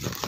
No.